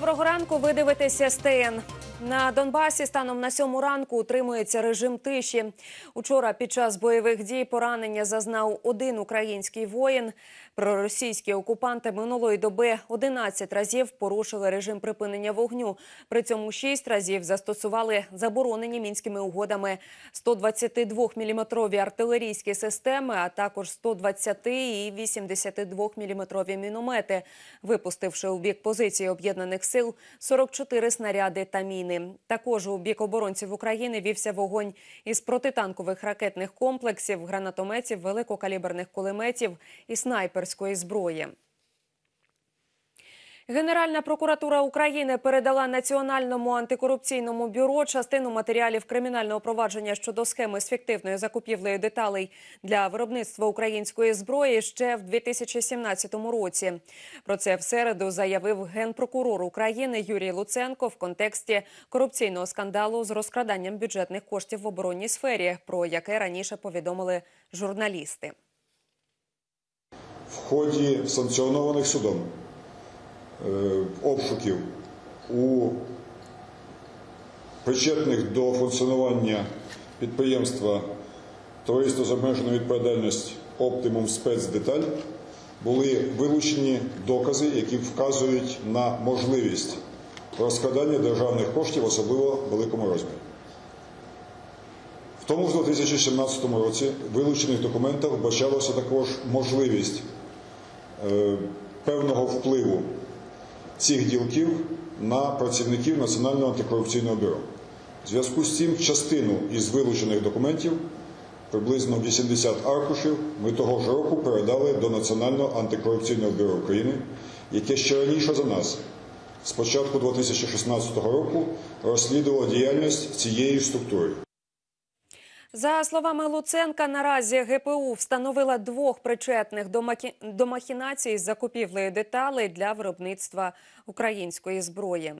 Доброго ранку. Ви дивитеся СТН. На Донбасі станом на сьому ранку утримується режим тиші. Учора під час бойових дій поранення зазнав один український воїн. Проросійські окупанти минулої доби 11 разів порушили режим припинення вогню. При цьому 6 разів застосували заборонені мінськими угодами 122-мм артилерійські системи, а також 120 і 82-мм міномети, випустивши у бік позиції об'єднаних сил 44 снаряди та міни. Також у бік оборонців України вівся вогонь із протитанкових ракетних комплексів, гранатометів, великокаліберних кулеметів і снайперської зброї. Генеральна прокуратура України передала Національному антикорупційному бюро частину матеріалів кримінального провадження щодо схеми з фіктивною закупівлею деталей для виробництва української зброї ще в 2017 році. Про це в середу заявив генпрокурор України Юрій Луценко в контексті корупційного скандалу з розкраданням бюджетних коштів в оборонній сфері, про яке раніше повідомили журналісти. В ході санкціонованих судом обшуків у причетних до функціонування підприємства Товариство з обмеженою відповідальністю Оптимум Спецдеталь були вилучені докази, які вказують на можливість розкрадання державних коштів, особливо в великому розмірі. В тому ж 2017 році в вилучених документах вбачалося також можливість е, певного впливу цих ділків на працівників Національного антикорупційного бюро. В зв'язку з цим частину із вилучених документів, приблизно 80 аркушів, ми того ж року передали до Національного антикорупційного бюро України, яке ще раніше за нас, з початку 2016 року, розслідувало діяльність цієї структури. За словами Луценка, наразі ГПУ встановила двох причетних до, макі... до махінації з закупівлею деталей для виробництва української зброї.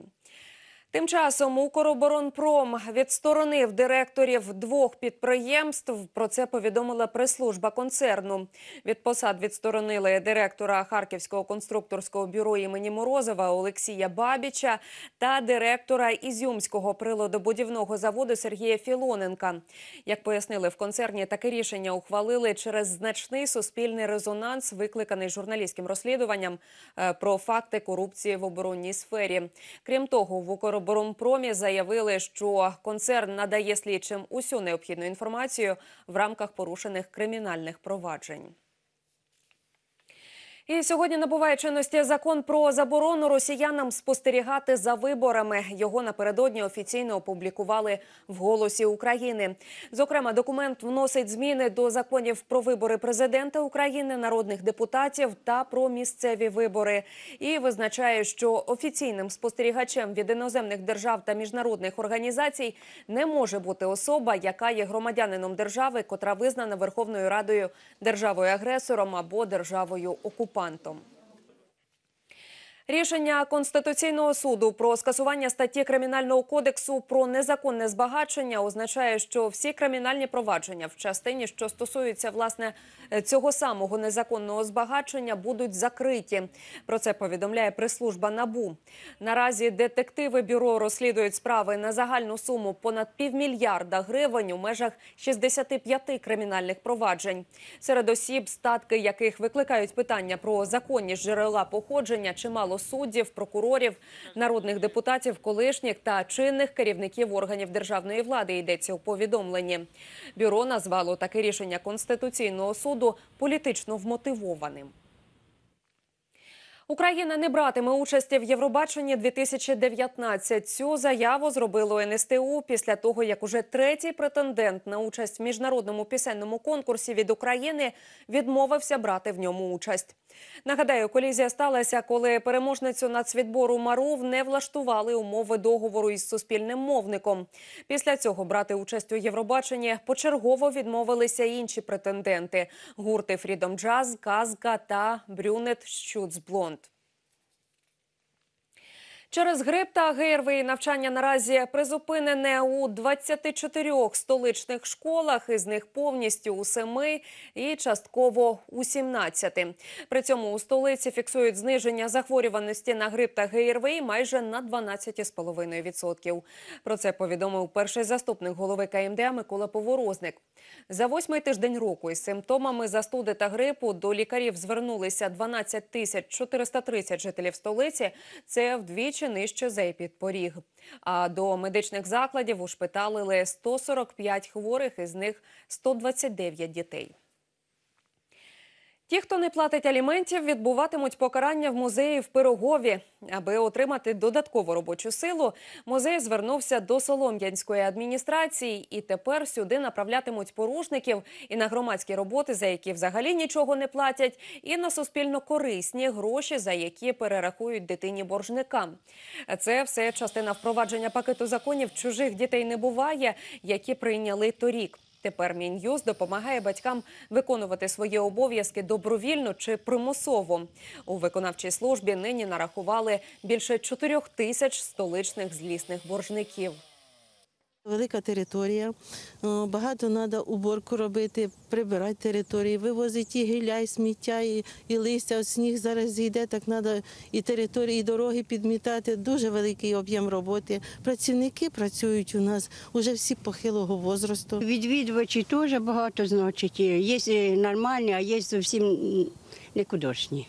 Тим часом Укроборонпром відсторонив директорів двох підприємств. Про це повідомила прес-служба концерну. Від посад відсторонили директора Харківського конструкторського бюро імені Морозова Олексія Бабіча та директора Ізюмського приладобудівного заводу Сергія Філоненка. Як пояснили в концерні, таке рішення ухвалили через значний суспільний резонанс, викликаний журналістським розслідуванням е, про факти корупції в оборонній сфері. Крім того, в Укроборонпромі Укроборонпромі заявили, що концерн надає слідчим усю необхідну інформацію в рамках порушених кримінальних проваджень. І сьогодні набуває чинності закон про заборону росіянам спостерігати за виборами. Його напередодні офіційно опублікували в голосі України. Зокрема, документ вносить зміни до законів про вибори президента України, народних депутатів та про місцеві вибори. І визначає, що офіційним спостерігачем від іноземних держав та міжнародних організацій не може бути особа, яка є громадянином держави, котра визнана Верховною Радою державою агресором або державою окупантом окупантом. Рішення Конституційного суду про скасування статті Кримінального кодексу про незаконне збагачення означає, що всі кримінальні провадження в частині, що стосуються власне цього самого незаконного збагачення, будуть закриті. Про це повідомляє прес-служба НАБУ. Наразі детективи бюро розслідують справи на загальну суму понад півмільярда гривень у межах 65 кримінальних проваджень. Серед осіб, статки яких викликають питання про законність джерела походження, чимало суддів, прокурорів, народних депутатів, колишніх та чинних керівників органів державної влади. Йдеться у повідомленні. Бюро назвало таке рішення конституційного суду політично вмотивованим. Україна не братиме участі в Євробаченні 2019. Цю заяву зробило НСТУ після того, як уже третій претендент на участь в міжнародному пісенному конкурсі від України відмовився брати в ньому участь. Нагадаю, колізія сталася, коли переможницю нацвідбору Маров не влаштували умови договору із суспільним мовником. Після цього брати участь у Євробаченні почергово відмовилися інші претенденти: гурти Фрідом Джаз, Казка та Брюнет Щуцблонд. Через грип та ГРВІ навчання наразі призупинене у 24 столичних школах, із них повністю у 7 і частково у 17. При цьому у столиці фіксують зниження захворюваності на грип та ГРВІ майже на 12,5%. Про це повідомив перший заступник голови КМДА Микола Поворозник. За восьмий тиждень року із симптомами застуди та грипу до лікарів звернулися 12 тисяч 430 жителів столиці. Це вдвічі нижче за епідпоріг. А до медичних закладів ушпиталили 145 хворих, із них 129 дітей. Ті, хто не платить аліментів, відбуватимуть покарання в музеї в Пирогові. Аби отримати додаткову робочу силу, музей звернувся до Солом'янської адміністрації, і тепер сюди направлятимуть порушників і на громадські роботи, за які взагалі нічого не платять, і на суспільно корисні гроші, за які перерахують дитині боржникам. Це все частина впровадження пакету законів чужих дітей не буває, які прийняли торік. Тепер Мін'юз допомагає батькам виконувати свої обов'язки добровільно чи примусово. У виконавчій службі нині нарахували більше 4 тисяч столичних злісних боржників. Велика територія, багато треба уборку робити, прибирати території, вивозити і гілля, і сміття, і, і листя. От сніг зараз зійде, так треба і території, і дороги підмітати. Дуже великий об'єм роботи. Працівники працюють у нас уже всі похилого возрасту. Відвідувачі теж багато, значить. є. Е, нормальні, а є зовсім м, никудошні.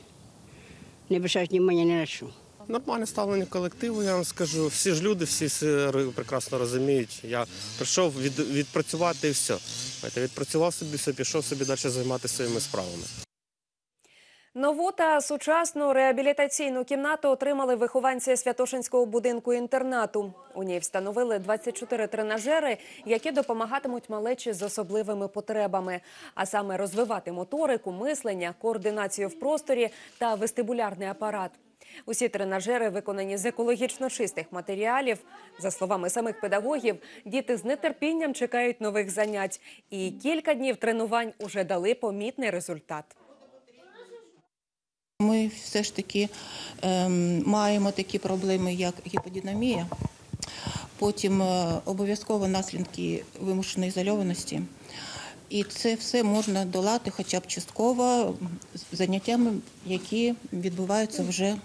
Не бажають ні на що. Нормальне ставлення колективу, я вам скажу. Всі ж люди, всі прекрасно розуміють. Я прийшов від, відпрацювати і все. Відпрацював собі, все, пішов собі далі займатися своїми справами. Нову та сучасну реабілітаційну кімнату отримали вихованці Святошинського будинку інтернату. У ній встановили 24 тренажери, які допомагатимуть малечі з особливими потребами, а саме розвивати моторику, мислення, координацію в просторі та вестибулярний апарат. Усі тренажери виконані з екологічно чистих матеріалів. За словами самих педагогів, діти з нетерпінням чекають нових занять, і кілька днів тренувань уже дали помітний результат. Ми все ж таки ем, маємо такі проблеми, як гіподинамія, потім е, обов'язково наслідки вимушеної ізольованості. І це все можна долати хоча б частково заняттями, які відбуваються вже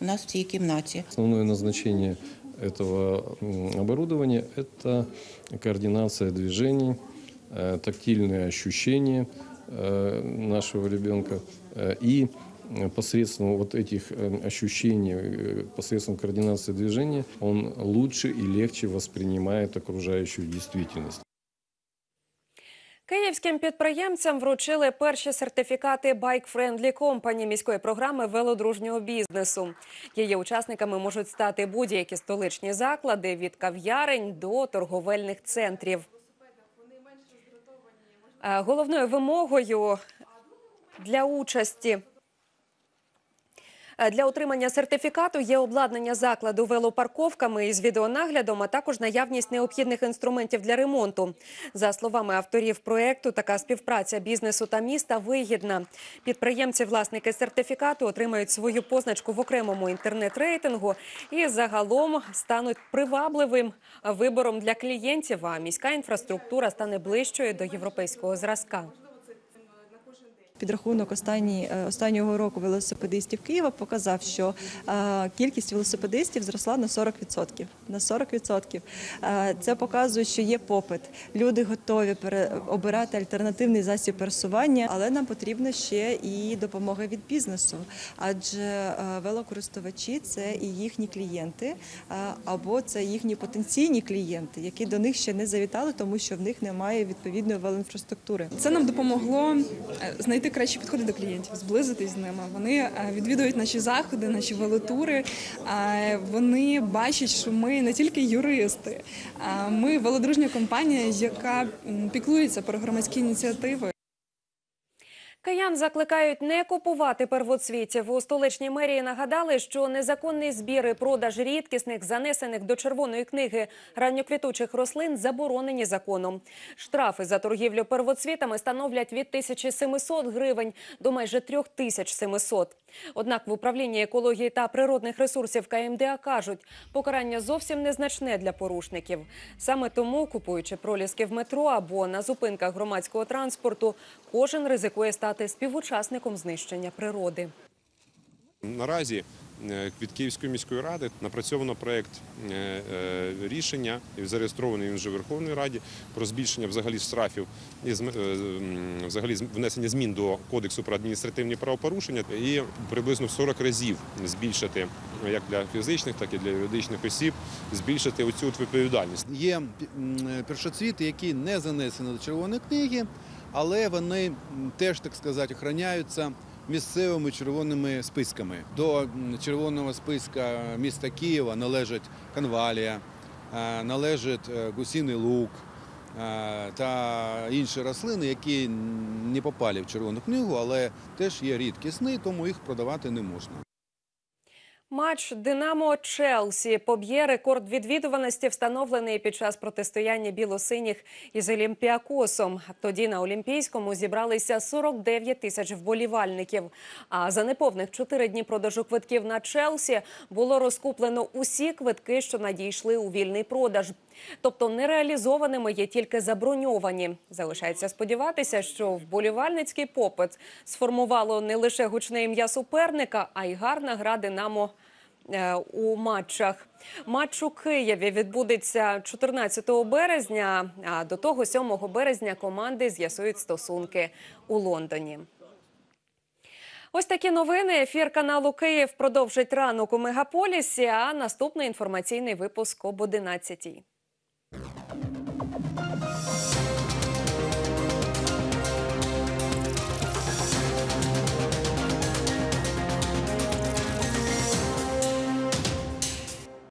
у нас в цій кімнаті. Основное назначение этого м, оборудования – это координация движений, э, тактильные ощущения э, нашего ребенка. э, И э, посредством вот этих э, ощущений, э, посредством координации движения, он лучше и легче воспринимает окружающую действительность. Київським підприємцям вручили перші сертифікати Bike Friendly Company міської програми велодружнього бізнесу. Її учасниками можуть стати будь-які столичні заклади від кав'ярень до торговельних центрів. Е, Головною вимогою для участі Для отримання сертифікату є обладнання закладу велопарковками із відеонаглядом, а також наявність необхідних інструментів для ремонту. За словами авторів проекту, така співпраця бізнесу та міста вигідна. Підприємці, власники сертифікату, отримають свою позначку в окремому інтернет-рейтингу і загалом стануть привабливим вибором для клієнтів. А міська інфраструктура стане ближчою до європейського зразка. Підрахунок останній, е, останнього року велосипедистів Києва показав, що е, кількість велосипедистів зросла на 40%. На 40%. Е, Це показує, що є попит. Люди готові обирати альтернативний засіб пересування, але нам потрібна ще і допомога від бізнесу. Адже велокористувачі це і їхні клієнти, або це їхні потенційні клієнти, які до них ще не завітали, тому що в них немає відповідної велоінфраструктури. Це нам допомогло знайти кращі підходить до клієнтів, зблизитись з ними. Вони е, відвідують наші заходи, наші велотури. е, Вони бачать, що ми не тільки юристи, а ми велодружня компанія, яка піклується про громадські ініціативи. Киян закликають не купувати первоцвітів. У столичній мерії нагадали, що незаконний збір і продаж рідкісних, занесених до червоної книги ранньоквітучих рослин заборонені законом. Штрафи за торгівлю первоцвітами становлять від 1700 гривень до майже 3700. Однак в управлінні екології та природних ресурсів КМДА кажуть, покарання зовсім незначне для порушників. Саме тому, купуючи проліски в метро або на зупинках громадського транспорту, кожен ризикує стати співучасником знищення природи. Наразі від Київської міської ради напрацьовано проект е, е, рішення і зареєстрований він вже в Верховній Раді про збільшення взагалі штрафів і е, взагалі внесення змін до кодексу про адміністративні правопорушення і приблизно в 40 разів збільшити як для фізичних, так і для юридичних осіб, збільшити оцю відповідальність. Є першоцвіти, які не занесені до червоної книги, але вони теж, так сказати, охороняються місцевими червоними списками. До червоного списка міста Києва належать канвалія, е, належить е, гусіний лук е, та інші рослини, які не попали в червону книгу, але теж є рідкісні, тому їх продавати не можна. Матч Динамо Челсі поб'є рекорд відвідуваності, встановлений під час протистояння білосиніх із Олімпіакосом. Тоді на Олімпійському зібралися 49 тисяч вболівальників. А за неповних чотири дні продажу квитків на Челсі було розкуплено усі квитки, що надійшли у вільний продаж. Тобто нереалізованими є тільки заброньовані. Залишається сподіватися, що вболівальницький попит сформувало не лише гучне ім'я суперника, а й гарна гра Динамо е, у матчах. Матч у Києві відбудеться 14 березня. А до того 7 березня команди з'ясують стосунки у Лондоні. Ось такі новини. Ефір каналу Київ продовжить ранок у мегаполісі. А наступний інформаційний випуск об 11